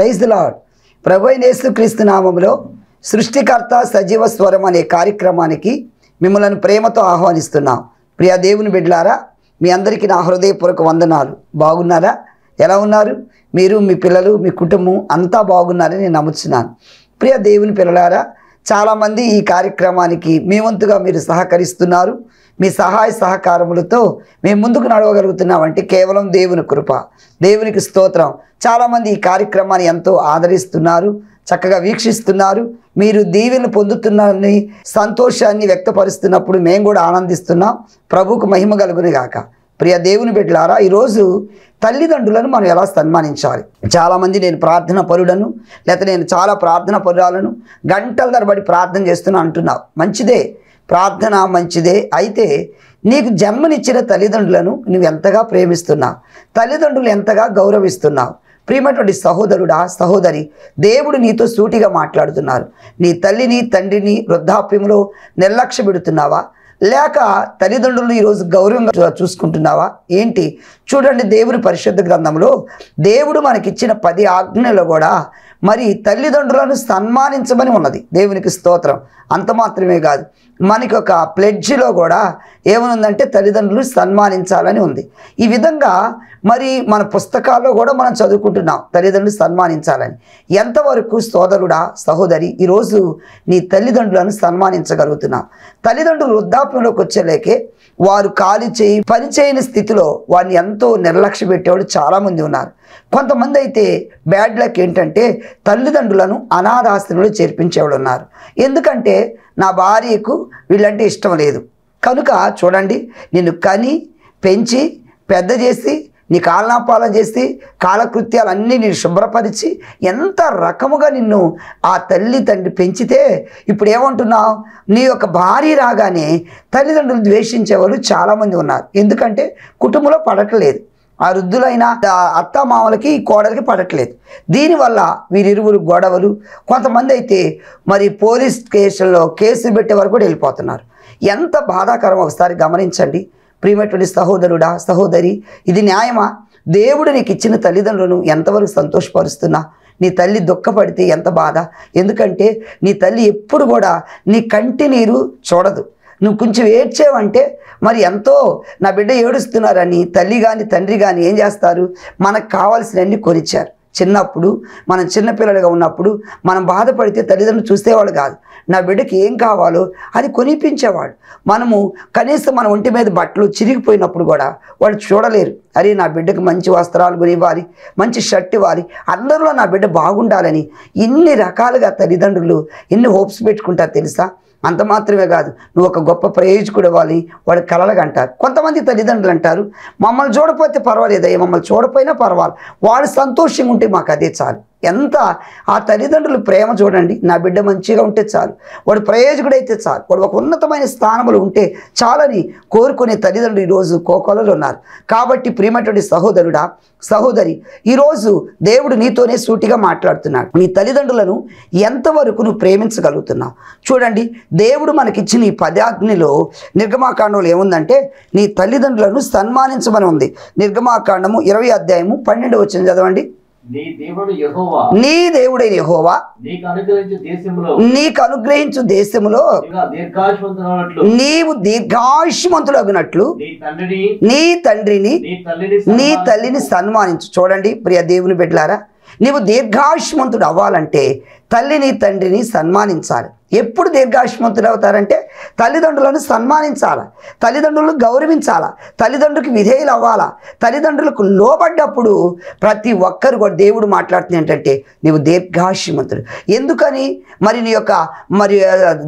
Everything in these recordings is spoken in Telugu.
ప్రైజ్ ది లాడ్ ప్రభు నేసు క్రీస్తు నామంలో సృష్టికర్త సజీవ స్వరం అనే కార్యక్రమానికి మిమ్మల్ని ప్రేమతో ఆహ్వానిస్తున్నాం. ప్రియా దేవుని బిడ్డలారా మీ అందరికీ నా హృదయపూర్వక వందనాలు. బాగున్నారా? ఎలా ఉన్నారు? మీరు మీ పిల్లలు మీ కుటుంబం అంతా బాగున్నారని నేను నమ్ముతున్నాను ప్రియ దేవుని పిల్లలారా చాలామంది ఈ కార్యక్రమానికి మీ వంతుగా మీరు సహకరిస్తున్నారు. మీ సహాయ సహకారములతో మేము ముందుకు నడవగలుగుతున్నామంటే కేవలం దేవుని కృప దేవునికి స్తోత్రం. చాలామంది ఈ కార్యక్రమాన్ని ఎంతో ఆదరిస్తున్నారు చక్కగా వీక్షిస్తున్నారు. మీరు దీవెన పొందుతున్నారని సంతోషాన్ని వ్యక్తపరుస్తున్నప్పుడు మేము కూడా ఆనందిస్తున్నాం. ప్రభుకు మహిమ కలుగుని గాక. ప్రియ దేవుని బిడ్డలారా ఈరోజు తల్లిదండ్రులను మనం ఎలా సన్మానించాలి? చాలామంది నేను ప్రార్థన పరుడను లేకపోతే నేను చాలా ప్రార్థన పరురాలను గంటల తరబడి ప్రార్థన చేస్తున్నా అంటున్నావు. మంచిదే. ప్రార్థన మంచిదే. అయితే నీకు జన్మనిచ్చిన తల్లిదండ్రులను నువ్వు ఎంతగా ప్రేమిస్తున్నావు? తల్లిదండ్రులు ఎంతగా గౌరవిస్తున్నావు? ప్రియమైనటువంటి సహోదరుడా సహోదరి దేవుడు నీతో సూటిగా మాట్లాడుతున్నారు. నీ తల్లిని తండ్రిని వృద్ధాప్యంలో నిర్లక్ష్య పెడుతున్నావా లేక తల్లిదండ్రులను ఈరోజు గౌరవంగా చూసుకుంటున్నావా? ఏంటి? చూడండి దేవుని పరిశుద్ధ గ్రంథంలో దేవుడు మనకిచ్చిన పది ఆజ్ఞలు కూడా మరి తల్లిదండ్రులను సన్మానించమని ఉన్నది. దేవునికి స్తోత్రం. అంత మాత్రమే కాదు మనకి ఒక ప్లెడ్జిలో కూడా ఏమనుందంటే తల్లిదండ్రులు సన్మానించాలని ఉంది. ఈ విధంగా మరి మన పుస్తకాల్లో కూడా మనం చదువుకుంటున్నాం తల్లిదండ్రులు సన్మానించాలని. ఎంతవరకు సోదరుడా సహోదరి ఈరోజు నీ తల్లిదండ్రులను సన్మానించగలుగుతున్నావు? తల్లిదండ్రులు వృద్ధాప్యంలోకి వచ్చేలేకే వారు ఖాళీ చేయి పని చేయని స్థితిలో వారిని ఎంతో నిర్లక్ష్య పెట్టేవాళ్ళు చాలామంది ఉన్నారు. కొంతమంది అయితే బ్యాడ్ లక్ ఏంటంటే తల్లిదండ్రులను అనాథాశ్రమంలో చేర్పించేవాళ్ళు ఉన్నారు. ఎందుకంటే నా భార్యకు వీళ్ళంటే ఇష్టం లేదు. కనుక చూడండి నేను కని పెంచి పెద్ద చేసి నీ కాలనాపాలన చేసి కాలకృత్యాలన్నీ నేను శుభ్రపరిచి ఎంత రకముగా నిన్ను ఆ తల్లి తండ్రి పెంచితే ఇప్పుడు ఏమంటున్నావు? నీ యొక్క భార్య రాగానే తల్లిదండ్రులు ద్వేషించేవాళ్ళు చాలామంది ఉన్నారు. ఎందుకంటే కుటుంబంలో పడట్లేదు. ఆ వృద్ధులైన అత్త మామలకి కోడలికి పడట్లేదు. దీనివల్ల వీరిరువురు గొడవలు కొంతమంది అయితే మరి పోలీస్ కేసుల్లో కేసులు పెట్టే వరకు కూడా వెళ్ళిపోతున్నారు. ఎంత బాధాకరం ఒకసారి గమనించండి. ప్రియమైనటువంటి సహోదరుడా సహోదరి ఇది న్యాయమా? దేవుడు నీకు ఇచ్చిన తల్లిదండ్రులను ఎంతవరకు సంతోషపరుస్తున్నా? నీ తల్లి దుఃఖపడితే ఎంత బాధ? ఎందుకంటే నీ తల్లి ఎప్పుడు కూడా నీ కంటి నీరు చూడదు. నువ్వు కొంచెం ఏడ్చేవంటే మరి ఎంతో నా బిడ్డ ఏడుస్తున్నారని తల్లి కానీ తండ్రి కానీ ఏం చేస్తారు? మనకు కావాల్సినవన్నీ కొనిచ్చారు. చిన్నప్పుడు మనం చిన్నపిల్లలుగా ఉన్నప్పుడు మనం బాధపడితే తల్లిదండ్రులు చూసేవాళ్ళు కాదు. నా బిడ్డకి ఏం కావాలో అది కొనిపించేవాడు. మనము కనీసం మన ఒంటి మీద బట్టలు చిరిగిపోయినప్పుడు కూడా వాళ్ళు చూడలేరు. అరే నా బిడ్డకు మంచి వస్త్రాలు కొనివ్వాలి మంచి షర్ట్ ఇవ్వాలి అందరిలో నా బిడ్డ బాగుండాలని ఇన్ని రకాలుగా తల్లిదండ్రులు ఎన్ని హోప్స్ పెట్టుకుంటారు తెలుసా? అంత మాత్రమే కాదు నువ్వు ఒక గొప్ప ప్రయోజకుడు ఇవ్వాలి వాడు కలలుగా అంటారు. కొంతమంది తల్లిదండ్రులు అంటారు మమ్మల్ని చూడకపోతే పర్వాలేదయ్యా మమ్మల్ని చూడపోయినా పర్వాలేదు వాడు సంతోషంగా ఉంటే మాకు అదే చాలు. ఎంత ఆ తల్లిదండ్రుల ప్రేమ చూడండి. నా బిడ్డ మంచిగా ఉంటే చాలు. వాడు ప్రయోజకుడైతే చాలు. వాడు ఒక ఉన్నతమైన స్థానంలో ఉంటే చాలని కోరుకునే తల్లిదండ్రులు ఈరోజు కోకొలలో ఉన్నారు. కాబట్టి ప్రియమటువంటి సహోదరుడా సహోదరి ఈరోజు దేవుడు నీతోనే సూటిగా మాట్లాడుతున్నాడు. నీ తల్లిదండ్రులను ఎంతవరకు నువ్వు ప్రేమించగలుగుతున్నావు? చూడండి దేవుడు మనకిచ్చిన ఈ పదాజ్ఞలో నిర్గమాకాండంలో ఏముందంటే నీ తల్లిదండ్రులను సన్మానించమని ఉంది. నిర్గమాకాండము ఇరవై అధ్యాయము పన్నెండు వచ్చింది చదవండి. నీ దేవుడు యెహోవా. నీ దేవుడైన యెహోవా నీకు అనుగ్రహించే దేశంలో నీకు అనుగ్రహించు దేశములో నీవు దీర్ఘాయుష్మంతులగినట్లు నీ తండ్రిని నీ. తల్లిని సన్మానించు. చూడండి ప్రియ దేవుని బిడ్డలారా నీవు దీర్ఘాయుష్మంతుడు అవ్వాలంటే తల్లిని తండ్రిని సన్మానించాలి. ఎప్పుడు దీర్ఘాయుష్మంతుడు అవుతారంటే తల్లిదండ్రులను సన్మానించాలా? తల్లిదండ్రులను గౌరవించాలా? తల్లిదండ్రులకు విధేయులు అవ్వాలా? తల్లిదండ్రులకు లోబడ్డప్పుడు ప్రతి ఒక్కరు కూడా దేవుడు మాట్లాడుతుంది ఏంటంటే నీవు దీర్ఘాయుష్మంతుడు. ఎందుకని? మరి నీ యొక్క మరి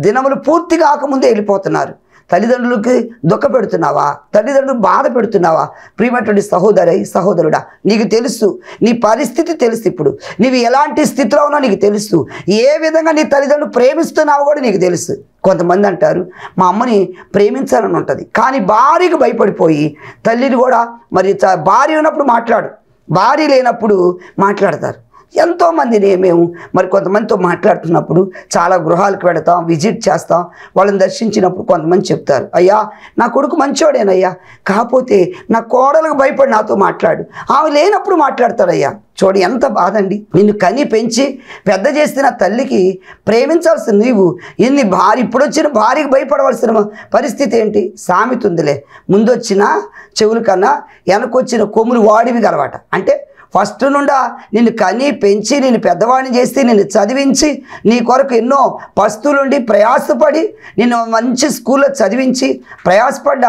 దినములు పూర్తి కాకముందే వెళ్ళిపోతున్నారు. తల్లిదండ్రులకి దుఃఖ పెడుతున్నావా తల్లిదండ్రులు బాధ పెడుతున్నావా ప్రియమైనటువంటి సహోదరి సహోదరుడా నీకు తెలుసు నీ పరిస్థితి తెలుసు ఇప్పుడు. నీవు ఎలాంటి స్థితిలో ఉన్నా నీకు తెలుసు. ఏ విధంగా నీ తల్లిదండ్రులు ప్రేమిస్తున్నావో కూడా నీకు తెలుసు. కొంతమంది అంటారు మా అమ్మని ప్రేమించాలని ఉంటుంది. కానీ భార్యకు భయపడిపోయి తల్లిని కూడా మరి భార్య ఉన్నప్పుడు మాట్లాడు. భార్య లేనప్పుడు మాట్లాడతారు. ఎంతోమందిని మేము మరి కొంతమందితో మాట్లాడుతున్నప్పుడు చాలా గృహాలకు పెడతాం విజిట్ చేస్తాం వాళ్ళని దర్శించినప్పుడు కొంతమంది చెప్తారు అయ్యా నా కొడుకు మంచోడేనయ్యా కాకపోతే నా కోడలకు భయపడి నాతో మాట్లాడు ఆమె లేనప్పుడు మాట్లాడతాడయ్యా చూడు ఎంత బాధ అండి నిన్ను కని పెంచి పెద్ద చేసిన తల్లికి ప్రేమించాల్సిన నీవు ఎన్ని భార్య ఇప్పుడు వచ్చిన భార్యకి భయపడవలసిన పరిస్థితి ఏంటి? సామెత ఉందిలే ముందొచ్చిన చెవుల కన్నా వెనకొచ్చిన కొమ్ములు వాడివి గలవాట అంటే ఫస్ట్ నుండా నిన్ను కని పెంచి నేను పెద్దవాడిని చేసి నిన్ను చదివించి నీ కొరకు ఎన్నో పస్తులుండి ప్రయాసపడి నిన్ను మంచి స్కూల్లో చదివించి ప్రయాసపడ్డ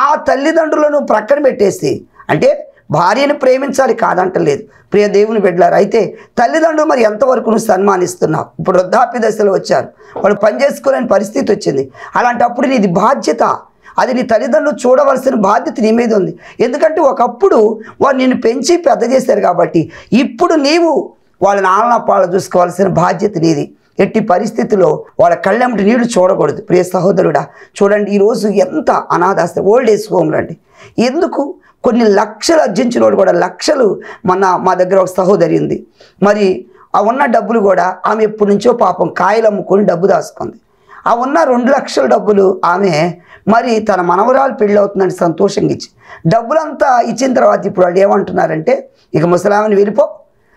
ఆ తల్లిదండ్రులను ప్రక్కన పెట్టేసి అంటే భార్యను ప్రేమించాలి కాదంటలేదు. ప్రియ దేవుని బిడ్డలారు అయితే తల్లిదండ్రులు మరి ఎంతవరకు నువ్వు సన్మానిస్తున్నావు? ఇప్పుడు వృద్ధాప్య దశలో వచ్చారు. వాళ్ళు పని చేసుకోలేని పరిస్థితి వచ్చింది. అలాంటప్పుడు నీది బాధ్యత. అది నీ తల్లిదండ్రులు చూడవలసిన బాధ్యత నీ మీద ఉంది. ఎందుకంటే ఒకప్పుడు వారు నిన్ను పెంచి పెద్ద చేశారు కాబట్టి ఇప్పుడు నీవు వాళ్ళ నాన్న పాలు చూసుకోవాల్సిన బాధ్యత నీది. ఎట్టి పరిస్థితిలో వాళ్ళ కళ్ళెంటి నీళ్ళు చూడకూడదు. ప్రియ సహోదరుడా చూడండి ఈరోజు ఎంత అనాథాస్త ఓల్డ్ ఏజ్ హోమ్లు అండి ఎందుకు? కొన్ని లక్షలు అర్జించిన వాడు కూడా లక్షలు మన మా దగ్గర ఒక సహోదరి ఉంది. మరి ఆ ఉన్న డబ్బులు కూడా ఆమె ఎప్పటి నుంచో పాపం కాయలు అమ్ముకొని డబ్బు దాచుకుంది. ఆ ఉన్న రెండు లక్షల డబ్బులు ఆమె మరి తన మనవరాలు పెళ్ళి అవుతుందని సంతోషంగా ఇచ్చి డబ్బులంతా ఇచ్చిన తర్వాత ఇప్పుడు వాళ్ళు ఏమంటున్నారంటే ఇక ముసలామని వెళ్ళిపో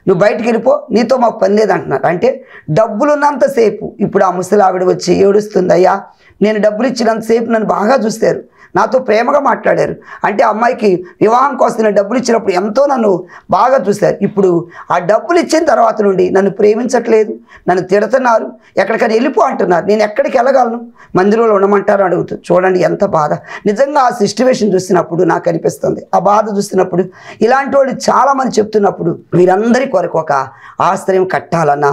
నువ్వు బయటికి వెళ్ళిపో నీతో మాకు పని లేదంటున్నారు. అంటే డబ్బులున్నంతసేపు ఇప్పుడు ఆ ముసలావిడ వచ్చి ఏడుస్తుంది అయ్యా నేను డబ్బులు ఇచ్చినంతసేపు నన్ను బాగా చూస్తారు నాతో ప్రేమగా మాట్లాడారు. అంటే అమ్మాయికి వివాహం కోసం నేను డబ్బులు ఇచ్చినప్పుడు ఎంతో నన్ను బాగా చూశారు. ఇప్పుడు ఆ డబ్బులు ఇచ్చిన తర్వాత నుండి నన్ను ప్రేమించట్లేదు. నన్ను తిడుతున్నారు. ఎక్కడికైనా వెళ్ళిపో అంటున్నారు. నేను ఎక్కడికి వెళ్ళగలను? మందిరంలో ఉండమంటారు అడుగుతూ. చూడండి ఎంత బాధ. నిజంగా ఆ సిచ్యువేషన్ చూసినప్పుడు నాకు అనిపిస్తుంది. ఆ బాధ చూసినప్పుడు ఇలాంటి వాళ్ళు చాలామంది చెప్తున్నప్పుడు వీరందరి కొరకు ఒక ఆశ్రయం కట్టాలన్న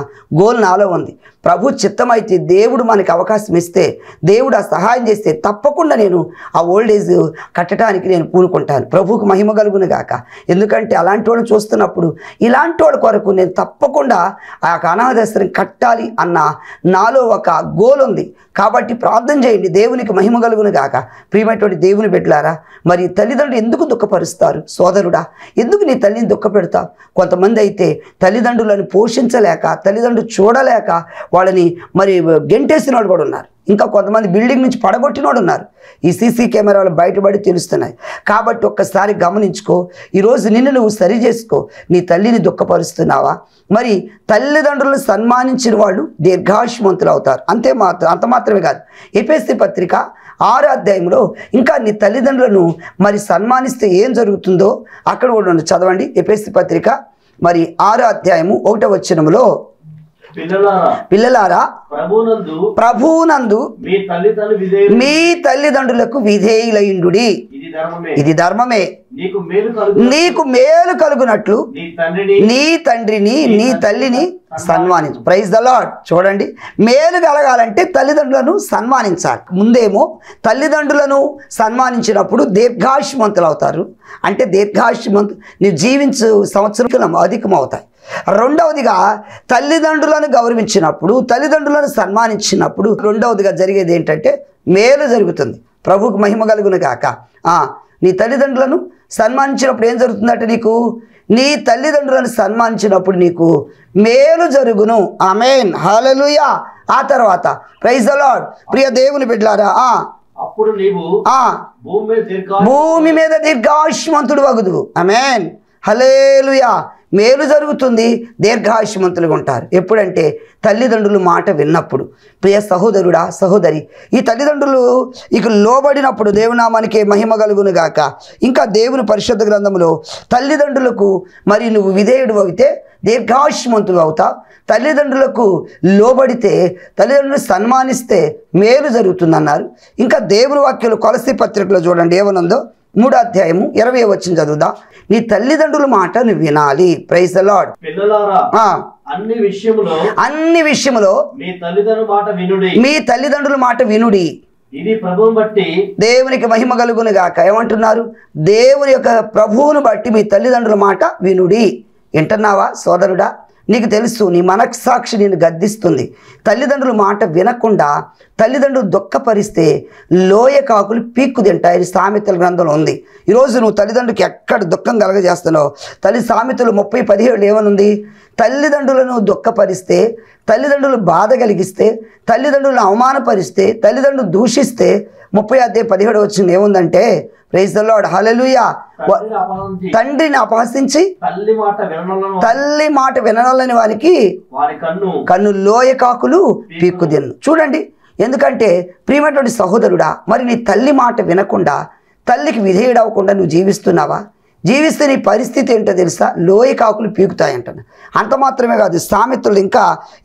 గోల్ నాలో ఉంది. ప్రభు చిత్తమైతే దేవుడు మనకి అవకాశం ఇస్తే దేవుడు ఆ సహాయం చేస్తే తప్పకుండా నేను ఆ ఓల్డ్ ఏజ్ కట్టడానికి నేను పూనుకుంటాను. ప్రభువుకు మహిమ కలుగును గాక. ఎందుకంటే అలాంటి వాళ్ళని చూస్తున్నప్పుడు ఇలాంటి వాళ్ళ కొరకు నేను తప్పకుండా ఆ యొక్క అనాథాశ్రయం కట్టాలి అన్న నాలో ఒక గోల్ ఉంది. కాబట్టి ప్రార్థన చేయండి దేవునికి మహిమ కలుగును గాక. ప్రియమైనటువంటి దేవుని బిడ్డలారా మరి తల్లిదండ్రులు ఎందుకు దుఃఖపరుస్తారు? సోదరుడా ఎందుకు నీ తల్లిని దుఃఖపెడతావు? కొంతమంది అయితే తల్లిదండ్రులను పోషించలేక తల్లిదండ్రులు చూడలేక వాళ్ళని మరి గెంటేసిన వాళ్ళు కూడా ఉన్నారు. ఇంకా కొంతమంది బిల్డింగ్ నుంచి పడగొట్టినోడు ఉన్నారు. ఈ సీసీ కెమెరాలు బయటపడి తెలుస్తున్నాయి. కాబట్టి ఒక్కసారి గమనించుకో ఈరోజు నిన్ను నువ్వు సరి చేసుకో నీ తల్లిని దుఃఖపరుస్తున్నావా? మరి తల్లిదండ్రులను సన్మానించిన వాళ్ళు దీర్ఘాయుష్మంతులు అవుతారు. అంతే మాత్రం అంత మాత్రమే కాదు. ఎపిఎస్సి పత్రిక ఆరో అధ్యాయంలో ఇంకా నీ తల్లిదండ్రులను మరి సన్మానిస్తే ఏం జరుగుతుందో అక్కడ కూడా ఉంది. చదవండి. ఎపిఎస్సి పత్రిక మరి ఆరో అధ్యాయము ఒకటో వచ్చినములో పిల్లలారా? ప్రభునందు మీ తల్లిదండ్రులకు విధేయులయుండుడి. ఇది ధర్మమే. నీకు మేలు కలుగునట్లు. నీ తండ్రిని నీ నీ తల్లిని సన్మానించు. ప్రైజ్ ద లాడ్ చూడండి. మేలు కలగాలంటే తల్లిదండ్రులను సన్మానించాలి. ముందేమో తల్లిదండ్రులను సన్మానించినప్పుడు దీర్ఘాయుష్మంతులు అవుతారు అంటే దీర్ఘాయుష్మంతు నీవు జీవించు సంవత్సరం అధికమవుతాయి. రెండవదిగా తల్లిదండ్రులను గౌరవించినప్పుడు తల్లిదండ్రులను సన్మానించినప్పుడు రెండవదిగా జరిగేది ఏంటంటే మేలు జరుగుతుంది. ప్రభువుకు మహిమ కలుగును గాక. ఆ, నీ తల్లిదండ్రులను సన్మానించినప్పుడు ఏం జరుగుతుందంటే నీకు? నీ తల్లిదండ్రులను సన్మానించినప్పుడు నీకు మేలు జరుగును. ఆమెన్. హల్లెలూయా. ఆ తర్వాత ప్రైజ్ లార్డ్. ప్రియ దేవుని బిడ్డలారా ఆ. అప్పుడు నీవు ఆ. భూమి మీద దీర్ఘ భూమి మీద దీర్ఘాయుష్మంతుడు వగుదు అమెన్ హలేలుయా మేలు జరుగుతుంది దీర్ఘాయుష్మంతులుగా ఉంటారు. ఎప్పుడంటే తల్లిదండ్రులు మాట విన్నప్పుడు. ప్రియ సహోదరుడా సహోదరి ఈ తల్లిదండ్రులు ఇక లోబడినప్పుడు దేవునామానికి మహిమ కలుగును గాక. ఇంకా దేవుని పరిశుద్ధ గ్రంథంలో తల్లిదండ్రులకు మరి నువ్వు విధేయుడు అయితే దీర్ఘాయుష్మంతులు అవుతావు తల్లిదండ్రులకు లోబడితే తల్లిదండ్రులు సన్మానిస్తే మేలు జరుగుతుందన్నారు. ఇంకా దేవుని వాక్యలు కొలసి పత్రికలో చూడండి ఏమనుందో? మూడో అధ్యాయము ఇరవై వచ్చిన చదువుదా. నీ తల్లిదండ్రుల మాట నువ్వు వినాలి. ప్రైజ్ ద లాడ్ పిల్లలారా అన్ని విషయములో అన్ని విషయములో మీ తల్లిదండ్రుల మాట వినుడి. మీ తల్లిదండ్రుల మాట వినుడి. ఇది ప్రభువుని బట్టి దేవునికి మహిమ కలుగును గాక. ఏమంటున్నారు? దేవుని యొక్క ప్రభువును బట్టి మీ తల్లిదండ్రుల మాట వినుడి. వింటున్నావా సోదరుడా? నీకు తెలుసు నీ మనస్సాక్షి నేను గద్దిస్తుంది. తల్లిదండ్రుల మాట వినకుండా తల్లిదండ్రులు దుఃఖపరిస్తే లోయ కాకులు పీక్కు తింటాయని సామెతల గ్రంథంలో ఉంది. ఈరోజు నువ్వు తల్లిదండ్రులకి ఎక్కడ దుఃఖం కలగజేస్తున్నావు? తల్లి సామెతలు ముప్పై పదిహేడు ఏమనుంది? తల్లిదండ్రులను దుఃఖపరిస్తే తల్లిదండ్రులు బాధ కలిగిస్తే తల్లిదండ్రులను అవమానపరిస్తే తల్లిదండ్రులు దూషిస్తే ముప్పై అదే పదిహేడు వచ్చింది. ఏముందంటే ప్రైజ్ ద లార్డ్ హల్లెలూయా వ- తండ్రిని అపహసించి తల్లి మాట వినలను తల్లి మాట విననలని వారికి వారి కన్ను కన్ను లోయ కాకులు పీక్కు తిన్ను చూడండి ఎందుకంటే ప్రియమైనటువంటి సహోదరుడా మరి నీ తల్లి మాట వినకుండా తల్లికి విధేయుడవకుండా నువ్వు జీవిస్తున్నావా? జీవిస్తే నీ పరిస్థితి ఏంటో తెలుసా? లోయ కాకులు పీకుతాయంటాను. అంత మాత్రమే కాదు సామెతలు ఇంకా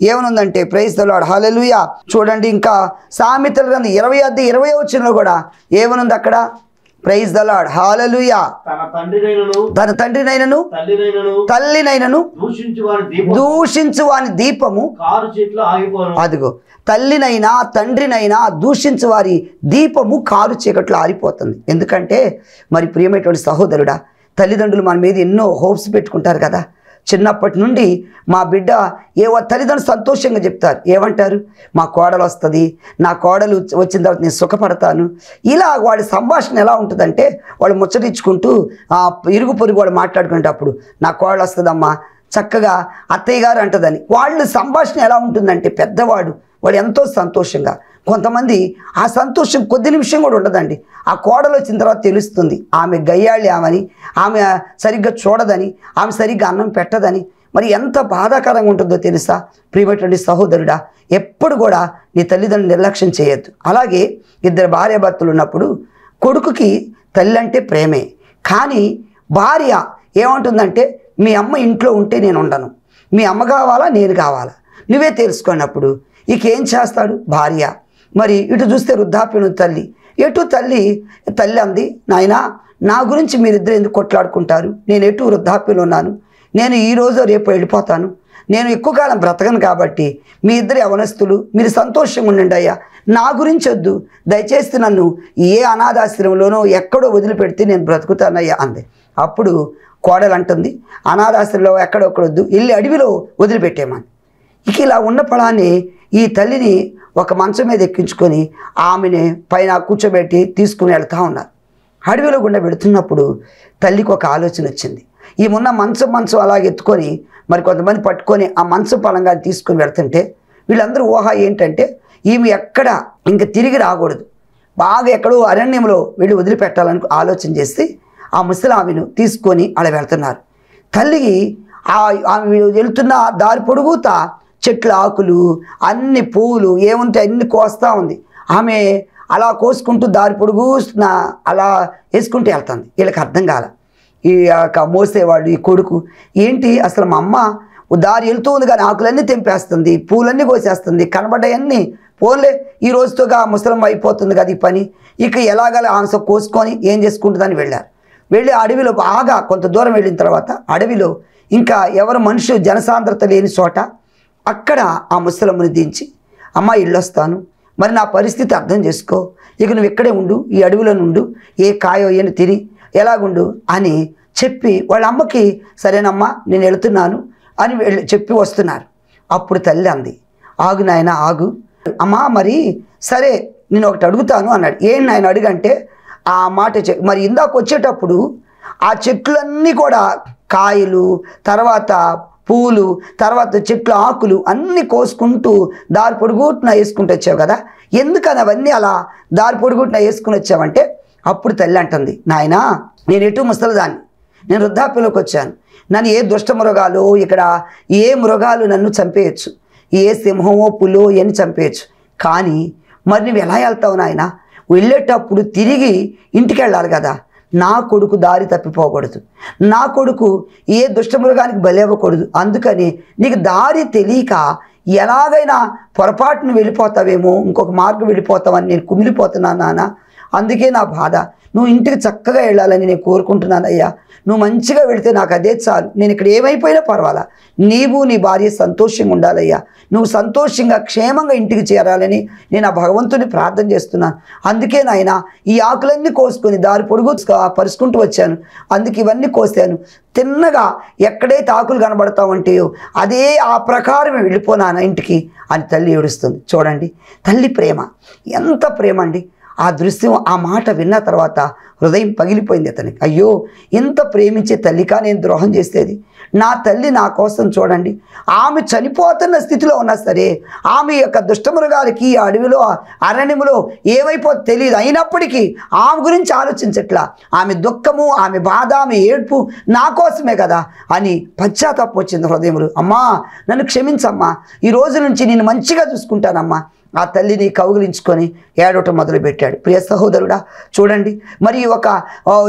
ఏమనుందంటే ప్రైజ్ దలాడు హల్లెలూయా. చూడండి ఇంకా సామెతల గ్రంథం ఇరవై అద్దె ఇరవై వచ్చినలో కూడా ఏమనుంది అక్కడ? ప్రైజ్ దలాడ్ హాలలుయా తన తండ్రినైనను తల్లినైనను దూషించి వారి వాని దీపము అదిగో తల్లినైనా తండ్రినైనా దూషించు వారి దీపము కారు చీకట్లో ఆరిపోతుంది. ఎందుకంటే మరి ప్రియమైనటువంటి సహోదరుడా తల్లిదండ్రులు మన మీద ఎన్నో హోప్స్ పెట్టుకుంటారు కదా. చిన్నప్పటి నుండి మా బిడ్డ ఏ తల్లిదండ్రులు సంతోషంగా చెప్తారు. ఏమంటారు? మా కోడలు వస్తుంది. నా కోడలు వచ్చిన తర్వాత నేను సుఖపడతాను. ఇలా వాడి సంభాషణ ఎలా ఉంటుందంటే వాళ్ళు ముచ్చటించుకుంటూ ఆ ఇరుగు పొరుగు వాళ్ళు మాట్లాడుకునేటప్పుడు నా కోడలు వస్తుందమ్మా. చక్కగా అత్తయ్య గారు అంటదని. వాళ్ళు సంభాషణ ఎలా ఉంటుందంటే పెద్దవాడు వాడు ఎంతో సంతోషంగా కొంతమంది ఆ సంతోషం కొద్ది నిమిషం కూడా ఉండదండి. ఆ కోడలు వచ్చిన తర్వాత తెలుస్తుంది ఆమె గయ్యాళి ఆమెని ఆమె సరిగ్గా చూడదని ఆమె సరిగ్గా అన్నం పెట్టదని. మరి ఎంత బాధాకరంగా ఉంటుందో తెలుసా? ప్రియమైనటువంటి సహోదరుడా ఎప్పుడు కూడా నీ తల్లిదండ్రులు నిర్లక్ష్యం చేయొద్దు. అలాగే ఇద్దరు భార్యాభర్తలు ఉన్నప్పుడు కొడుకుకి తల్లి అంటే ప్రేమే. కానీ భార్య ఏమంటుందంటే మీ అమ్మ ఇంట్లో ఉంటే నేను ఉండను. మీ అమ్మ కావాలా నేను కావాలా? నువ్వే తెలుసుకున్నప్పుడు ఇక ఏం చేస్తాడు? భార్య మరి ఇటు చూస్తే వృద్ధాప్యం తల్లి. ఎటు తల్లి? తల్లి అంది నాయనా నా గురించి మీరిద్దరు ఎందుకు కొట్లాడుకుంటారు? నేను ఎటు వృద్ధాప్యులు ఉన్నాను? నేను ఈ రోజు రేపు వెళ్ళిపోతాను. నేను ఎక్కువ కాలం బ్రతకను కాబట్టి మీ ఇద్దరు యవనస్తులు మీరు సంతోషంగా ఉండండి అయ్యా. నా గురించి వద్దు. దయచేసి నన్ను ఏ అనాథాశ్రమంలోనో ఎక్కడో వదిలిపెడితే నేను బ్రతుకుతానయ్యా అంది. అప్పుడు కోడలు అంటుంది అనాథాశ్రమంలో ఎక్కడొక్కడొద్దు వెళ్ళి అడవిలో వదిలిపెట్టేమని ఇక ఇలా ఉన్న ఫలాన్ని ఈ తల్లిని ఒక మంచం మీద ఎక్కించుకొని ఆమెని పైన కూర్చోబెట్టి తీసుకుని వెళ్తా ఉన్నారు. అడవిలో గుండా పెడుతున్నప్పుడు తల్లికి ఒక ఆలోచన వచ్చింది. ఈ మంచం మంచం అలాగ ఎత్తుకొని మరి కొంతమంది పట్టుకొని ఆ మంచం పలంగా తీసుకొని వెళ్తుంటే వీళ్ళందరూ ఊహ ఏంటంటే ఈమె ఎక్కడ ఇంక తిరిగి రాకూడదు. బాగా ఎక్కడో అరణ్యంలో వెళ్ళి వదిలిపెట్టాలని ఆలోచన చేసి ఆ ముసలామెను తీసుకొని అలా వెళ్తున్నారు. తల్లికి ఆమె వెళ్తున్న దారి పొడుగుతా చెట్ల ఆకులు అన్ని పువ్వులు ఏముంటే అన్ని కోస్తా ఉంది. ఆమె అలా కోసుకుంటూ దారి పొడుగుస్తున్న అలా వేసుకుంటూ వెళ్తుంది. వీళ్ళకి అర్థం కాల. ఈ యొక్క మోసేవాడు ఈ కొడుకు ఏంటి అసలు మా అమ్మ దారి వెళ్తూ ఉంది కానీ ఆకులన్నీ తెంపేస్తుంది పూలన్నీ కోసేస్తుంది కనబడ్డాయన్నీ పోన్లే ఈ రోజుతోగా ముసలం అయిపోతుంది కదా ఈ పని. ఇక ఎలాగల ఆమె కోసుకొని ఏం చేసుకుంటుందని వెళ్ళారు. వెళ్ళి అడవిలో బాగా కొంత దూరం వెళ్ళిన తర్వాత అడవిలో ఇంకా ఎవరు మనుషులు జనసాంద్రత లేని చోట అక్కడ ఆ ముసలమ్మని దించి అమ్మ ఇళ్ళొస్తాను. మరి నా పరిస్థితి అర్థం చేసుకో. ఇక నువ్వు ఇక్కడే ఉండు ఈ అడవిలో నుండు ఏ కాయో ఏని తిని ఎలాగుండు అని చెప్పి వాళ్ళ అమ్మకి సరేనమ్మా నేను వెళుతున్నాను అని వెళ్ళి చెప్పి వస్తున్నారు. అప్పుడు తల్లి అంది ఆగు నాయన ఆగు. అమ్మా మరి సరే నేను ఒకటి అడుగుతాను అన్నాడు. ఏం నాయన అడుగంటే ఆ మాట చె మరి ఇందాక వచ్చేటప్పుడు ఆ చెట్లన్నీ కూడా కాయలు తర్వాత పూలు తర్వాత చెట్ల ఆకులు అన్నీ కోసుకుంటూ దారి పొడుగుట్న వేసుకుంటూ వచ్చావు కదా? ఎందుకని అవన్నీ అలా దారి పొడుగుట్న వేసుకుని వచ్చావంటే? అప్పుడు తల్లి అంటుంది నాయనా నేను ఎటు ముసలిదాన్ని? నేను వృద్ధాప్యంలోకి వచ్చాను. నన్ను ఏ దుష్ట మృగాలు ఇక్కడ ఏ మృగాలు నన్ను చంపేయచ్చు? ఏ సింహమో పులో అని చంపేయచ్చు? కానీ మరి నువ్వు ఎలా వెళ్తావు నాయన? వెళ్ళేటప్పుడు తిరిగి ఇంటికి వెళ్ళాలి కదా? నా కొడుకు దారి తప్పిపోకూడదు. నా కొడుకు ఏ దుష్టమృగానికి బలవ్వకూడదు అందుకని నీకు దారి తెలియక ఎలాగైనా పొరపాటును వెళ్ళిపోతావేమో ఇంకొక మార్గం వెళ్ళిపోతావని నేను కుమిలిపోతున్నాను నాన్న. అందుకే నా బాధ. నువ్వు ఇంటికి చక్కగా వెళ్ళాలని నేను కోరుకుంటున్నానయ్యా. నువ్వు మంచిగా వెళితే నాకు అదే చాలు. నేను ఇక్కడ ఏమైపోయినా పర్వాలా? నీవు నీ భార్య సంతోషంగా ఉండాలయ్యా. నువ్వు సంతోషంగా క్షేమంగా ఇంటికి చేరాలని నేను ఆ భగవంతుని ప్రార్థన చేస్తున్నాను అందుకే నాయన ఈ ఆకులన్నీ కోసుకొని దారి పొడుగు పరుచుకుంటూ వచ్చాను. అందుకే ఇవన్నీ కోసాను. తిన్నగా ఎక్కడైతే ఆకులు కనబడతా ఉంటాయో అదే ఆ ప్రకారం వెళ్ళిపోనాను ఇంటికి అని తల్లి ఏడుస్తుంది. చూడండి. తల్లి ప్రేమ. ఎంత ప్రేమ అండి. ఆ దృశ్యం ఆ మాట విన్న తర్వాత హృదయం పగిలిపోయింది అతనికి. అయ్యో ఇంత ప్రేమించే తల్లికా నేను ద్రోహం చేసేది? నా తల్లి నా కోసం చూడండి. ఆమె చనిపోతున్న స్థితిలో ఉన్నా సరే ఆమె యొక్క దుష్టమృగాలకి ఆ అడవిలో అరణ్యములో ఏమైపో తెలియదు అయినప్పటికీ ఆమె గురించి ఆలోచించట్లా. ఆమె దుఃఖము ఆమె బాధ ఆమె ఏడ్పు నా కోసమే కదా అని పశ్చాత్తాపం వచ్చింది హృదయములు. అమ్మా నన్ను క్షమించమ్మా. ఈ రోజు నుంచి నేను మంచిగా చూసుకుంటానమ్మా. ఆ తల్లిని కౌగిలించుకొని ఏడవటం మొదలుపెట్టాడు. ప్రియ సహోదరుడా చూడండి మరి ఒక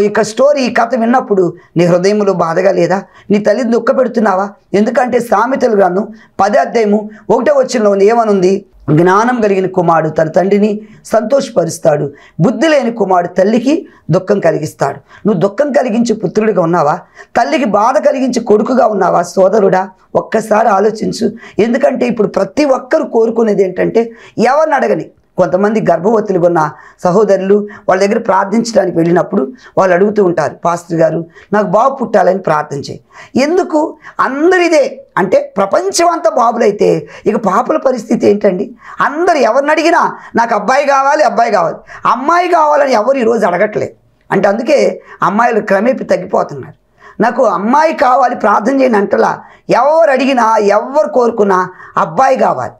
ఇక స్టోరీ ఈ కథ విన్నప్పుడు నీ హృదయంలో బాధగా లేదా? నీ తల్లిని దుఃఖపెడుతున్నావా? ఎందుకంటే సామెతలు గాను పదే అధ్యాయము ఒకటో వచ్చిన ఏమనుంది? జ్ఞానం కలిగిన కుమారుడు తన తండ్రిని సంతోషపరుస్తాడు. బుద్ధి లేని కుమారుడు తల్లికి దుఃఖం కలిగిస్తాడు. నువ్వు దుఃఖం కలిగించి పుత్రుడిగా ఉన్నావా? తల్లికి బాధ కలిగించి కొడుకుగా ఉన్నావా? సోదరుడా ఒక్కసారి ఆలోచించు. ఎందుకంటే ఇప్పుడు ప్రతి ఒక్కరు కోరుకునేది ఏంటంటే ఎవరిని అడగని? కొంతమంది గర్భవతులు ఉన్న సహోదరులు వాళ్ళ దగ్గర ప్రార్థించడానికి వెళ్ళినప్పుడు వాళ్ళు అడుగుతూ ఉంటారు పాస్టర్ గారు నాకు బాబు పుట్టాలని ప్రార్థన చేయి. ఎందుకు? అందరిదే అంటే ప్రపంచం అంతా బాబులైతే ఇక పాపల పరిస్థితి ఏంటండి? అందరు ఎవరిని అడిగినా నాకు అబ్బాయి కావాలి అబ్బాయి కావాలి. అమ్మాయి కావాలని ఎవరు ఈరోజు అడగట్లేదు అంటే అందుకే అమ్మాయిలు క్రమేపీ తగ్గిపోతున్నారు. నాకు అమ్మాయి కావాలి ప్రార్థన చేయని అంటలా ఎవరు అడిగినా ఎవరు కోరుకున్నా అబ్బాయి కావాలి.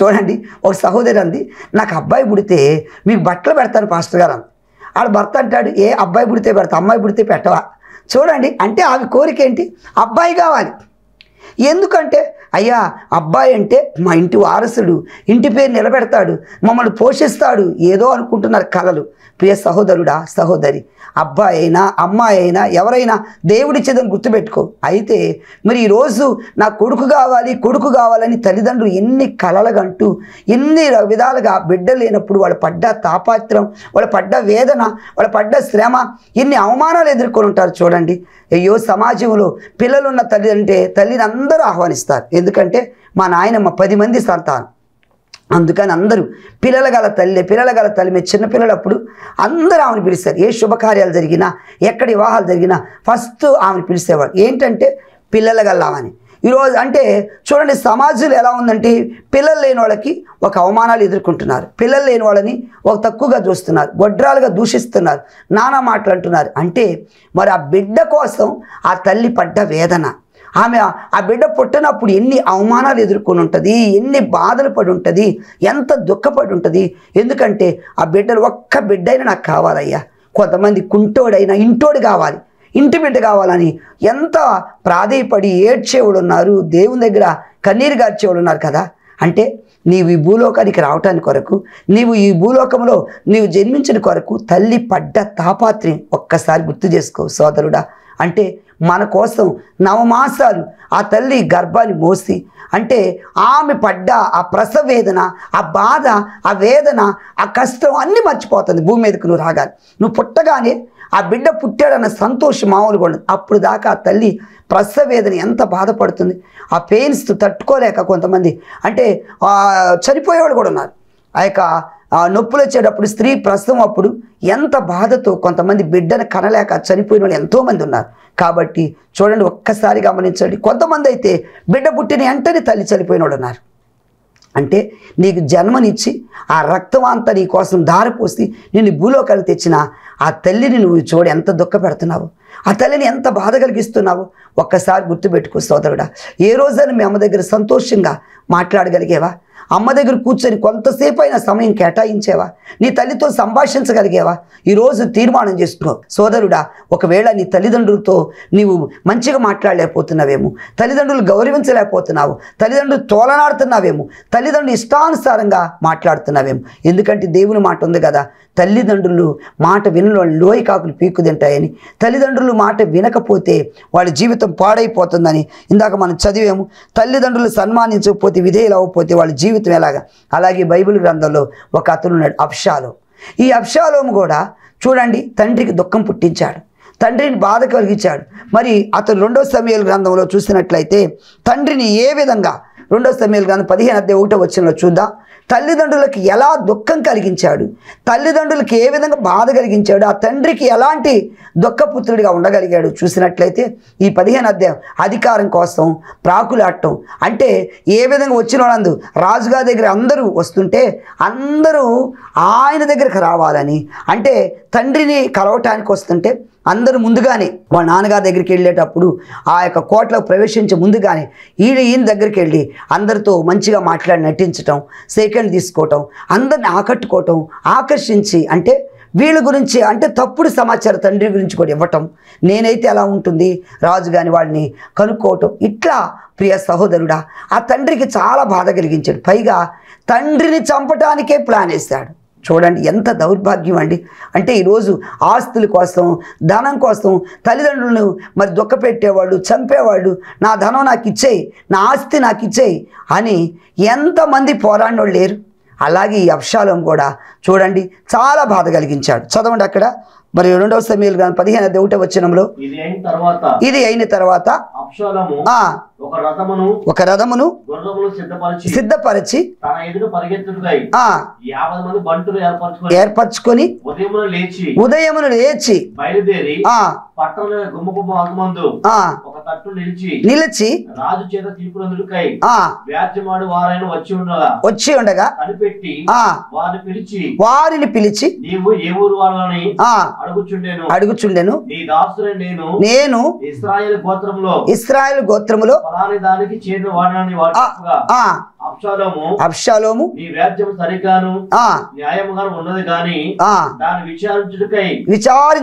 చూడండి ఒక సహోదరి అంది నాకు అబ్బాయి పుడితే మీకు బట్టలు పెడతాను పాస్టర్ గారు అంది. ఆడ భర్త అంటాడు ఏ అబ్బాయి పుడితే పెడతా అమ్మాయి పుడితే పెట్టవా? చూడండి అంటే ఆమె కోరిక ఏంటి? అబ్బాయి కావాలి. ఎందుకంటే అయ్యా అబ్బాయి అంటే మా ఇంటి వారసుడు. ఇంటి పేరు నిలబెడతాడు. మమ్మల్ని పోషిస్తాడు. ఏదో అనుకుంటున్నారు కలలు. ప్రియ సహోదరుడా సహోదరి అబ్బాయి అయినా అమ్మాయి అయినా ఎవరైనా దేవుడిచ్చేదని గుర్తుపెట్టుకో. అయితే మరి ఈరోజు నా కొడుకు కావాలి కొడుకు కావాలని తల్లిదండ్రులు ఎన్ని కలలుగంటూ ఎన్ని విధాలుగా బిడ్డ లేనప్పుడు వాళ్ళు పడ్డ తాపాత్రం వాళ్ళు పడ్డ వేదన వాళ్ళు పడ్డ శ్రమ ఎన్ని అవమానాలు ఎదుర్కొని ఉంటారు చూడండి. అయ్యో సమాజంలో పిల్లలున్న తల్లి అంటే తల్లిని అందరూ ఆహ్వానిస్తారు. ఎందుకంటే మా నాయనమ్మ పది మంది సంతానం. అందుకని అందరూ పిల్లల గల తల్లి పిల్లల గల తల్లి మీరు చిన్నపిల్లలప్పుడు అందరూ ఆమెను పిలుస్తారు. ఏ శుభకార్యాలు జరిగినా ఎక్కడ వివాహాలు జరిగినా ఫస్ట్ ఆమెను పిలిచేవాడు ఏంటంటే పిల్లల గల్లామని ఈరోజు అంటే చూడండి సమాజంలో ఎలా ఉందంటే పిల్లలు లేని వాళ్ళకి ఒక అవమానాలు ఎదుర్కొంటున్నారు. పిల్లలు లేని వాళ్ళని ఒక తక్కువగా చూస్తున్నారు. గొడ్రాలుగా దూషిస్తున్నారు. నానా మాటలు అంటున్నారు. అంటే మరి ఆ బిడ్డ కోసం ఆ తల్లి పడ్డ వేదన. ఆమె ఆ బిడ్డ పుట్టినప్పుడు ఎన్ని అవమానాలు ఎదుర్కొని ఉంటుంది ఎన్ని బాధలు పడి ఉంటుంది ఎంత దుఃఖపడి ఉంటుంది. ఎందుకంటే ఆ బిడ్డలు ఒక్క బిడ్డైనా నాకు కావాలయ్యా. కొంతమంది కుంటోడైనా ఇంటోడు కావాలి ఇంటి బిడ్డ కావాలని ఎంత ప్రాధేయపడి ఏడ్చేవాడు ఉన్నారు దేవుని దగ్గర కన్నీరు గార్చేవాడు ఉన్నారు కదా. అంటే నీవు ఈ భూలోకానికి రావటానికి కొరకు నీవు ఈ భూలోకంలో నీవు జన్మించిన కొరకు తల్లి పడ్డ తాపాత్రి ఒక్కసారి గుర్తు చేసుకో సోదరుడా. అంటే మన కోసం నవమాసాలు ఆ తల్లి గర్భాన్ని మోసి అంటే ఆమె పడ్డ ఆ ప్రసవ వేదన ఆ బాధ ఆ వేదన ఆ కష్టం అన్నీ మర్చిపోతుంది. భూమి మీదకు నువ్వు రాగాలి నువ్వు పుట్టగానే ఆ బిడ్డ పుట్టాడన్న సంతోషం మామూలుగా ఉండదు. అప్పుడు దాకా ఆ తల్లి ప్రసవ వేదన ఎంత బాధపడుతుంది. ఆ పెయిన్స్ తట్టుకోలేక కొంతమంది అంటే చనిపోయేవాడు చనిపోయేవాళ్ళు కూడా ఉన్నారు. ఆ యొక్క ఆ నొప్పులు వచ్చేటప్పుడు స్త్రీ ప్రస్తుతం అప్పుడు ఎంత బాధతో కొంతమంది బిడ్డను కనలేక చనిపోయిన వాళ్ళు ఎంతోమంది ఉన్నారు. కాబట్టి చూడండి ఒక్కసారి గమనించండి. కొంతమంది అయితే బిడ్డ పుట్టిన వెంటనే తల్లి చనిపోయిన వాళ్ళు ఉన్నారు. అంటే నీకు జన్మనిచ్చి ఆ రక్తం అంతా నీ కోసం దారిపోసి నేను భూలోకాలు తెచ్చిన ఆ తల్లిని నువ్వు చూడు ఎంత దుఃఖ పెడుతున్నావు ఆ తల్లిని ఎంత బాధ కలిగిస్తున్నావు. ఒక్కసారి గుర్తుపెట్టుకో సోదరుడా. ఏ రోజైనా మీ అమ్మ దగ్గర సంతోషంగా మాట్లాడగలిగేవా? అమ్మ దగ్గర కూర్చొని కొంతసేపు అయినా సమయం కేటాయించేవా? నీ తల్లితో సంభాషించగలిగేవా? ఈరోజు తీర్మానం చేసుకో సోదరుడా ఒకవేళ నీ తల్లిదండ్రులతో నీవు మంచిగా మాట్లాడలేకపోతున్నావేమో తల్లిదండ్రులు గౌరవించలేకపోతున్నావు తల్లిదండ్రులు తోలనాడుతున్నావేమో తల్లిదండ్రులు ఇష్టానుసారంగా మాట్లాడుతున్నావేమో ఎందుకంటే దేవుని మాట ఉంది కదా తల్లిదండ్రులు మాట వినలో లోయ కాకులు పీక్కు తింటాయని తల్లిదండ్రులు మాట వినకపోతే వాళ్ళ జీవితం పాడైపోతుందని ఇందాక మనం చదివాము తల్లిదండ్రులు సన్మానించకపోతే విధేయులు అవ్వకపోతే వాళ్ళ జీవితం ఎలాగా? అలాగే బైబిల్ గ్రంథంలో ఒక అతను ఉన్నాడు అప్షాలో ఈ అప్షాలోము కూడా చూడండి తండ్రికి దుఃఖం పుట్టించాడు. తండ్రిని బాధ కలిగించాడు. మరి అతను రెండో సమయాల గ్రంథంలో చూసినట్లయితే తండ్రిని ఏ విధంగా రెండో సమయాల గ్రంథం పదిహేను అద్దె ఒకటో వచ్చినలో చూద్దాం. తల్లిదండ్రులకు ఎలా దుఃఖం కలిగించాడు? తల్లిదండ్రులకు ఏ విధంగా బాధ కలిగించాడు? ఆ తండ్రికి ఎలాంటి దుఃఖపుత్రుడిగా ఉండగలిగాడు? చూసినట్లయితే ఈ పదిహేను అధ్యాయం అధికారం కోసం ప్రాకులాడటం. అంటే ఏ విధంగా వచ్చిన వాళ్ళందు రాజుగారి దగ్గర అందరూ వస్తుంటే అందరూ ఆయన దగ్గరికి రావాలని. అంటే తండ్రిని కలవటానికి వస్తుంటే అందరూ ముందుగానే వాళ్ళ నాన్నగారి దగ్గరికి వెళ్ళేటప్పుడు ఆ యొక్క కోటలో ప్రవేశించే ముందుగానే ఈయన ఈయన దగ్గరికి వెళ్ళి అందరితో మంచిగా మాట్లాడి నటించటం సెకండ్ తీసుకోవటం అందరిని ఆకట్టుకోవటం ఆకర్షించి అంటే వీళ్ళ గురించి అంటే తప్పుడు సమాచారం తండ్రి గురించి కూడా ఇవ్వటం నేనైతే ఎలా ఉంటుంది రాజు గాని వాడిని కనుక్కోవటం ఇట్లా ప్రియ సహోదరుడా ఆ తండ్రికి చాలా బాధ కలిగించాడు. పైగా తండ్రిని చంపటానికే ప్లాన్ వేశాడు. చూడండి ఎంత దౌర్భాగ్యం అండి. అంటే ఈరోజు ఆస్తుల కోసం ధనం కోసం తల్లిదండ్రులను మరి దుఃఖపెట్టేవాళ్ళు చంపేవాళ్ళు నా ధనం నాకు ఇచ్చేయి నా ఆస్తి నాకు ఇచ్చేయి అని ఎంతమంది పోరాడినోళ్ళు లేరు. అలాగే ఈ అప్షాలం కూడా చూడండి చాలా బాధ కలిగించాడు. చదవండి అక్కడ. మరి రెండవ సమయాలు కానీ పదిహేను ఒకటో వచ్చినంలో ఇది అయిన తర్వాత ఒక రథమును సిద్ధపరిచి ఏర్పరచుకొని ఉదయమున లేచి ఉదయమును లేచి బయలుదేరి ఆ పట్టణ గుమ్మ గుమ్మ ఒక నిలిచి నిలిచి రాజు చేత తీర్పునందుకై ఆ. వ్యాజ్యమాడు వారైన వచ్చి ఉండగా వచ్చి ఉండగా కనిపెట్టి ఆ. వారిని పిలిచి వారిని పిలిచి నీవు ఏ ఊరు వాళ్ళని అడుగుచుండేను? అడుగుచుండెను. నీ దాసుడే నేను నేను ఇస్రాయేల్ గోత్రంలో ఇస్రాయేల్ గోత్రములో ఫలాని దానికి చేరిన వాడనని వాడు ఆ. చెప్పగా ఆ. అప్షాలోము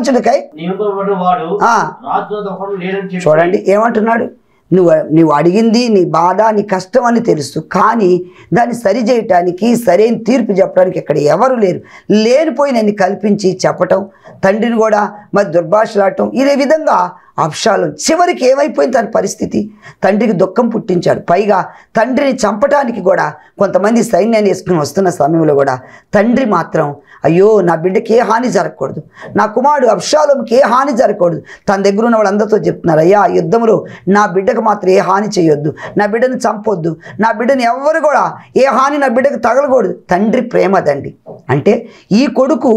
చెప్పి చూడండి ఏమంటున్నాడు? నువ్వు నువ్వు అడిగింది నీ బాధ నీ కష్టం అని తెలుసు కానీ దాన్ని సరి చేయటానికి సరైన తీర్పు చెప్పడానికి ఇక్కడ ఎవరు లేరు. లేనిపోయినన్ని కల్పించి చెప్పటం తండ్రిని కూడా మరి దుర్భాషలాడటం ఇదే విధంగా అప్షాలు చివరికి ఏమైపోయింది తన పరిస్థితి? తండ్రికి దుఃఖం పుట్టించాడు. పైగా తండ్రిని చంపటానికి కూడా కొంతమంది సైన్యాన్ని వేసుకుని వస్తున్న సమయంలో కూడా తండ్రి మాత్రం అయ్యో నా బిడ్డకి ఏ హాని జరగకూడదు. నా కుమారుడు అప్షాలంకి ఏ హాని జరగకూడదు. తన దగ్గర ఉన్న వాళ్ళందరితో చెప్తున్నారు అయ్యా ఆ యుద్ధంలో నా బిడ్డకు మాత్రం ఏ హాని చేయొద్దు. నా బిడ్డను చంపొద్దు. నా బిడ్డని ఎవ్వరు కూడా ఏ హాని నా బిడ్డకు తగలకూడదు. తండ్రి ప్రేమదండి అంటే ఈ కొడుకు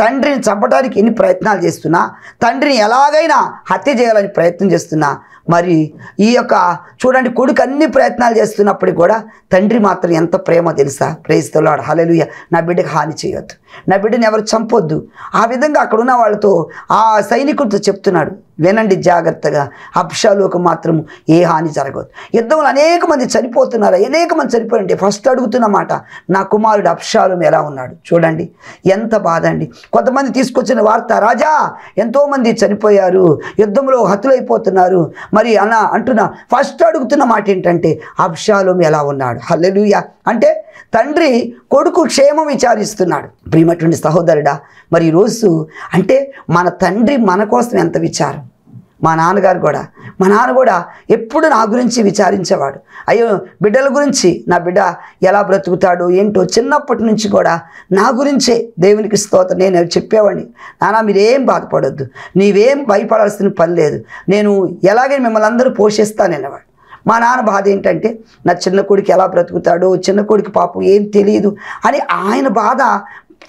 తండ్రిని చంపడానికి ఎన్ని ప్రయత్నాలు చేస్తున్నా తండ్రిని ఎలాగైనా హత్య చేయాలని ప్రయత్నం చేస్తున్నా. మరి ఈ యొక్క చూడండి కొడుకు అన్ని ప్రయత్నాలు చేస్తున్నప్పటికి కూడా తండ్రి మాత్రం ఎంత ప్రేమ తెలుసా? ప్రేస్తలాడు హలలుయ నా బిడ్డకు హాని చేయొద్దు. నా బిడ్డని ఎవరు చంపొద్దు. ఆ విధంగా అక్కడ ఉన్న వాళ్ళతో ఆ సైనికుడితో చెప్తున్నాడు. వినండి జాగ్రత్తగా. అప్షాలోకి మాత్రం ఏ హాని జరగదు. యుద్ధంలో అనేక మంది చనిపోతున్నారు. అనేక మంది చనిపోయింటే ఫస్ట్ అడుగుతున్నమాట నా కుమారుడు అప్షాలు ఎలా ఉన్నాడు? చూడండి. ఎంత బాధ అండి. కొంతమంది తీసుకొచ్చిన వార్త రాజా ఎంతోమంది చనిపోయారు. యుద్ధంలో హతులైపోతున్నారు. మరి అన్న అంటున్నా. ఫస్ట్ అడుగుతున్న మాట ఏంటంటే అప్షాలం ఎలా ఉన్నాడు? హల్లెలూయా అంటే తండ్రి కొడుకు క్షేమం విచారిస్తున్నాడు. ప్రియమటువంటి సహోదరుడా మరి ఈరోజు అంటే మన తండ్రి మన కోసం ఎంత విచారం? మా నాన్నగారు కూడా. మా నాన్న కూడా ఎప్పుడు నా గురించి విచారించేవాడు. అయ్యో బిడ్డల గురించి నా బిడ్డ ఎలా బ్రతుకుతాడు ఏంటో చిన్నప్పటి నుంచి కూడా నా గురించే దేవునికి స్తోత్రం. నేను చెప్పేవాడిని నాన్న మీరేం బాధపడొద్దు. నీవేం భయపడాల్సిన పని లేదు. నేను ఎలాగే మిమ్మల్ని అందరూ పోషిస్తాననేవాడు మా నాన్న బాధ ఏంటంటే నా చిన్న కొడుకు ఎలా బ్రతుకుతాడో చిన్న కొడుకు పాపం ఏం తెలియదు అని ఆయన బాధ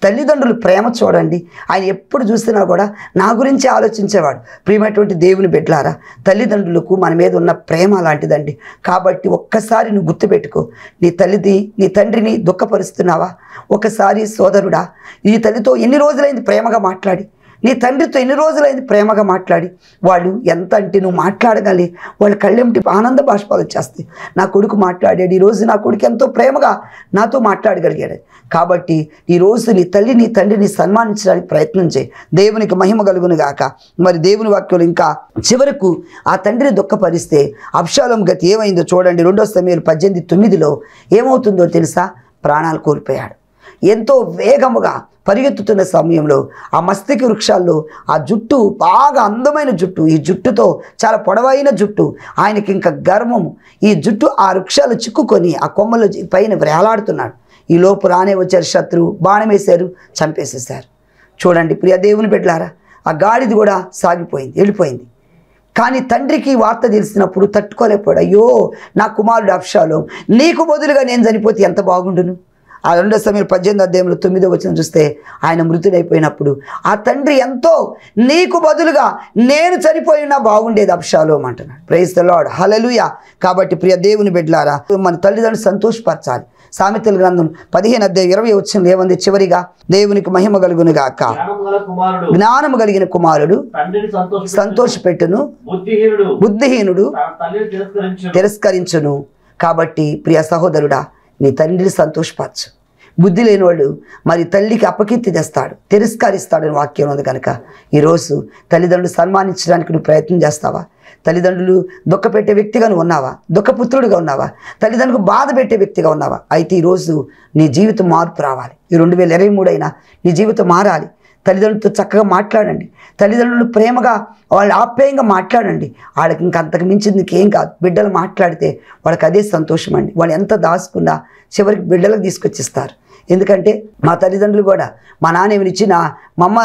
తల్లిదండ్రులు ప్రేమ చూడండి. ఆయన ఎప్పుడు చూసినా కూడా నా గురించి ఆలోచించేవాడు. ప్రియమైనటువంటి దేవుని బిడ్డలారా తల్లిదండ్రులకు మన మీద ఉన్న ప్రేమ లాంటిదండి కాబట్టి ఒక్కసారి నువ్వు గుర్తుపెట్టుకో నీ తల్లిది నీ తండ్రిని దుఃఖపరుస్తున్నావా? ఒకసారి సోదరుడా నీ తల్లితో ఎన్ని రోజులైంది ప్రేమగా మాట్లాడి? నీ తండ్రితో ఎన్ని రోజులైంది ప్రేమగా మాట్లాడి? వాళ్ళు ఎంత అంటే నువ్వు మాట్లాడగలి వాళ్ళ కళ్ళెంటి ఆనంద బాష్పాలు వచ్చేస్తాయి. నా కొడుకు మాట్లాడాడు ఈరోజు నా కొడుకు ఎంతో ప్రేమగా నాతో మాట్లాడగలిగాడు. కాబట్టి ఈరోజు నీ తల్లి నీ తండ్రిని సన్మానించడానికి ప్రయత్నం చేయి. దేవునికి మహిమ కలుగును గాక. మరి దేవుని వాక్యంలో ఇంకా చివరకు ఆ తండ్రిని దుఃఖపరిస్తే అప్షాలం గతి ఏమైందో చూడండి. రెండో సమయంలో పద్దెనిమిది తొమ్మిదిలో ఏమవుతుందో తెలుసా? ప్రాణాలు కోల్పోయాడు. ఎంతో వేగముగా పరిగెత్తుతున్న సమయంలో ఆ మస్తికి వృక్షాల్లో ఆ జుట్టు బాగా అందమైన జుట్టు ఈ జుట్టుతో చాలా పొడవైన జుట్టు ఆయనకి ఇంకా గర్వము. ఈ జుట్టు ఆ వృక్షాలు చిక్కుకొని ఆ కొమ్మలు పైన వేలాడుతున్నాడు ఈ లోపు రానే వచ్చారు శత్రువు బాణం వేశారు చంపేసేశారు. చూడండి ప్రియ దేవుని పెట్టలారా ఆ గాడిది కూడా సాగిపోయింది వెళ్ళిపోయింది. కానీ తండ్రికి వార్త తెలిసినప్పుడు తట్టుకోలేకపోయాడు. అయ్యో నా కుమారుడు అప్షాలు నీకు బదులుగా నేను చనిపోతే ఎంత బాగుండును? ఆ రెండో సమయం పద్దెనిమిది అధ్యాయంలో తొమ్మిదో వచ్చిన చూస్తే ఆయన మృతుడైపోయినప్పుడు ఆ తండ్రి ఎంతో నీకు బదులుగా నేను చనిపోయినా బాగుండేది అప్షాలోం అంటున్నాడు. ప్రైజ్ ద లాడ్ హలలుయ కాబట్టి ప్రియ దేవుని బిడ్డలారా మన తల్లిదండ్రులు సంతోషపరచాలి. సామెతల గ్రంథం పదిహేను అధ్యాయం ఇరవై వచ్చిన ఏముంది? చివరిగా దేవునికి మహిమ కలుగును గాక. జ్ఞానం గల కుమారుడు. జ్ఞానము కలిగిన కుమారుడు సంతోష సంతోషపెట్టును. బుద్ధిహీనుడు. తిరస్కరించును. కాబట్టి ప్రియ సహోదరుడా నీ తండ్రిని సంతోషపరచు. బుద్ధి లేనివాడు మరి తల్లికి అపకీర్తి తెస్తాడు తిరస్కరిస్తాడని వాక్యం ఉంది కనుక. ఈరోజు తల్లిదండ్రులు సన్మానించడానికి నువ్వు ప్రయత్నం చేస్తావా? తల్లిదండ్రులు దుఃఖపెట్టే వ్యక్తిగా నువ్వు ఉన్నావా? దుఃఖపుత్రుడిగా ఉన్నావా? తల్లిదండ్రులకు బాధ పెట్టే వ్యక్తిగా ఉన్నావా? అయితే ఈరోజు నీ జీవితం మార్పు రావాలి. ఈ రెండు వేల ఇరవై మూడు అయినా నీ జీవితం మారాలి. తల్లిదండ్రులతో చక్కగా మాట్లాడండి. తల్లిదండ్రులు ప్రేమగా వాళ్ళు ఆప్యాయంగా మాట్లాడండి. వాళ్ళకి ఇంక అంతకు మించింది ఇంకేం కాదు. బిడ్డలు మాట్లాడితే వాళ్ళకి అదే సంతోషం అండి. వాళ్ళు ఎంత దాచుకున్నా చివరికి బిడ్డలకు తీసుకొచ్చిస్తారు. ఎందుకంటే మా తల్లిదండ్రులు కూడా మా నాన్న ఏమైనా ఇచ్చిన మా అమ్మ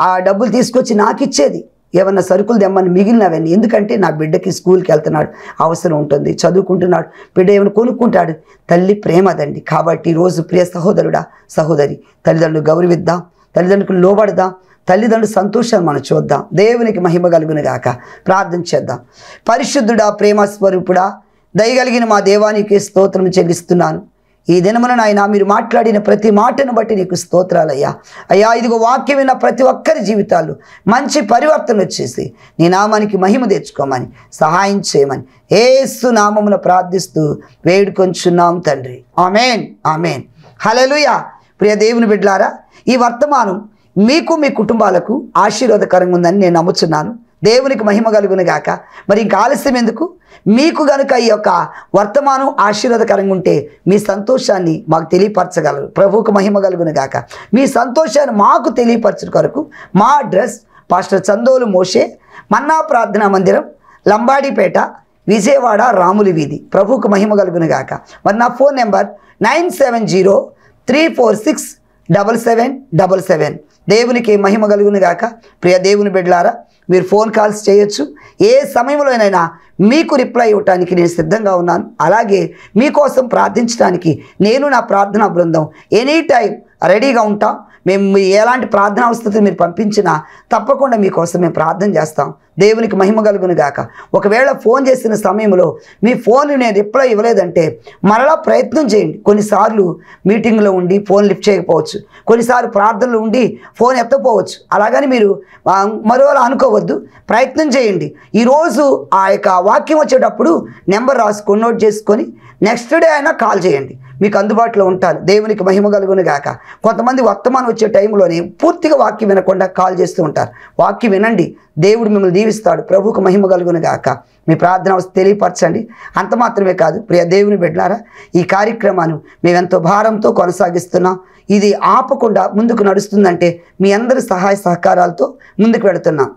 ఆ డబ్బులు తీసుకొచ్చి నాకు ఇచ్చేది. ఏమన్నా సరుకులు తెమ్మని మిగిలినవన్నీ. ఎందుకంటే నా బిడ్డకి స్కూల్కి వెళ్తున్నాడు అవసరం ఉంటుంది చదువుకుంటున్నాడు బిడ్డ ఏమైనా కొనుక్కుంటాడు. తల్లి ప్రేమదండి. కాబట్టి ఈరోజు ప్రియ సహోదరుడా సహోదరి తల్లిదండ్రులు గౌరవిద్దాం. తల్లిదండ్రులకు లోబడదాం. తల్లిదండ్రుల సంతోషాన్ని మనం చూద్దాం. దేవునికి మహిమ కలుగును గాక. ప్రార్థన చేద్దాం. పరిశుద్ధుడా ప్రేమ స్వరూపుడా దయగలిగిన మా దేవానికి స్తోత్రం చెల్లిస్తున్నాను. ఈ దినమున నాయన మీరు మాట్లాడిన ప్రతి మాటను బట్టి నీకు స్తోత్రాలయ్యా. అయ్యా ఇదిగో వాక్యం విన్న ప్రతి ఒక్కరి జీవితాలు మంచి పరివర్తన వచ్చేసి నీ నామానికి మహిమ తెచ్చుకోమని సహాయం చేయమని ఏసు నామమున ప్రార్థిస్తూ వేడుకొంచున్నాం తండ్రి. ఆమెన్. ఆమెన్. హలలుయా ప్రియ దేవుని బిడ్లారా ఈ వర్తమానం మీకు మీ కుటుంబాలకు ఆశీర్వాదకరంగా ఉందని నేను నమ్ముచున్నాను. దేవునికి మహిమ కలుగును గాక. మరి ఇంకా ఆలస్యం ఎందుకు? మీకు గనుక ఈ యొక్క వర్తమానం ఆశీర్వాదకరంగా ఉంటే మీ సంతోషాన్ని మాకు తెలియపరచగలరు. ప్రభువుకు మహిమ కలుగును గాక. మీ సంతోషాన్ని మాకు తెలియపరచడం కొరకు మా address pastor Chandolu Moshe manna ప్రార్థనా మందిరం లంబాడిపేట విజయవాడ రాములు వీధి. ప్రభువుకు మహిమ కలుగును గాక. మరి నా phone number nine seven zero three four six double seven double seven. దేవునికి మహిమ కలుగును గాక. ప్రియ దేవుని బిడ్లారా మీరు ఫోన్ కాల్స్ చేయొచ్చు. ఏ సమయంలోనైనా మీకు రిప్లై ఇవ్వటానికి నేను సిద్ధంగా ఉన్నాను. అలాగే మీకోసం ప్రార్థించడానికి నేను నా ప్రార్థనా బృందం. ఎనీ టైం రెడీగా ఉంటాం. మేము మీ ఎలాంటి ప్రార్థన అవస్థతో మీరు పంపించినా తప్పకుండా మీకోసం మేము ప్రార్థన చేస్తాం. దేవునికి మహిమ కలుగును గాక. ఒకవేళ ఫోన్ చేసిన సమయంలో మీ ఫోన్ నేను రిప్లై ఇవ్వలేదంటే మరలా ప్రయత్నం చేయండి. కొన్నిసార్లు మీటింగ్లో ఉండి ఫోన్ లిఫ్ట్ చేయకపోవచ్చు. కొన్నిసార్లు ప్రార్థనలు ఉండి ఫోన్ ఎత్తకపోవచ్చు. అలాగని మీరు మరోలా అనుకోవద్దు. ప్రయత్నం చేయండి. ఈరోజు ఆ యొక్క వాక్యం వచ్చేటప్పుడు నెంబర్ రాసుకొని నోట్ చేసుకొని నెక్స్ట్ డే అయినా కాల్ చేయండి. మీకు అందుబాటులో ఉంటాను. దేవునికి మహిమ కలుగును గాక. కొంతమంది వర్తమానం వచ్చే టైంలోనే పూర్తిగా వాక్యం వినకుండా కాల్ చేస్తూ ఉంటారు. వాక్యం వినండి. దేవుడు మిమ్మల్ని దీవిస్తాడు. ప్రభుకు మహిమ కలుగును గాక. మీ ప్రార్థన అవస్థ తెలియపరచండి. అంత మాత్రమే కాదు. ప్రియ దేవుని పెట్టినారా ఈ కార్యక్రమాన్ని మేమెంతో భారంతో కొనసాగిస్తున్నాం. ఇది ఆపకుండా ముందుకు నడుస్తుందంటే మీ అందరి సహాయ సహకారాలతో ముందుకు వెళుతున్నాం.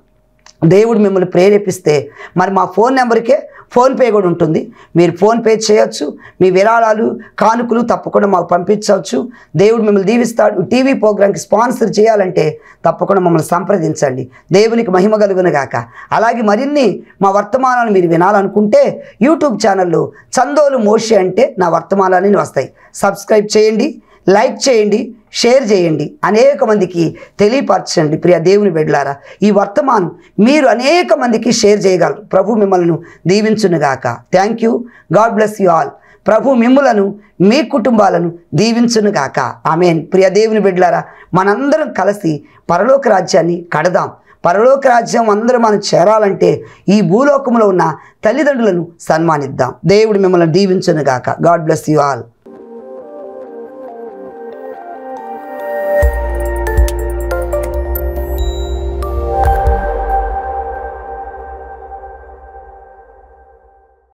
దేవుడు మిమ్మల్ని ప్రేరేపిస్తే మరి మా ఫోన్ నెంబర్కే ఫోన్పే కూడా ఉంటుంది. మీరు ఫోన్పే చేయొచ్చు. మీ విరాళాలు కానుకలు తప్పకుండా మాకు పంపించవచ్చు. దేవుడు మిమ్మల్ని దీవిస్తాడు. టీవీ ప్రోగ్రాంకి స్పాన్సర్ చేయాలంటే తప్పకుండా మమ్మల్ని సంప్రదించండి. దేవునికి మహిమ కలుగునగాక అలాగే మరిన్ని మా వర్తమానాలు మీరు వినాలనుకుంటే యూట్యూబ్ ఛానల్లో చందోలు మోషి అంటే నా వర్తమానాలని వస్తాయి. సబ్స్క్రైబ్ చేయండి. లైక్ చేయండి షేర్ చేయండి. అనేక మందికి తెలియపరచండి. ప్రియ దేవుని బిడ్డలారా ఈ వర్తమానం మీరు అనేక మందికి షేర్ చేయగలరు. ప్రభు మిమ్మల్ని దీవించునుగాక. Thank you God bless you all ప్రభు మిమ్ములను మీ కుటుంబాలను దీవించునుగాక. ఆమెన్ ప్రియ దేవుని బిడ్డలారా మనందరం కలిసి పరలోక రాజ్యాన్ని కడదాం. పరలోక రాజ్యం అందరూ మనం చేరాలంటే ఈ భూలోకంలో ఉన్న తల్లిదండ్రులను సన్మానిద్దాం. దేవుడు మిమ్మల్ని దీవించునుగాక. God bless you all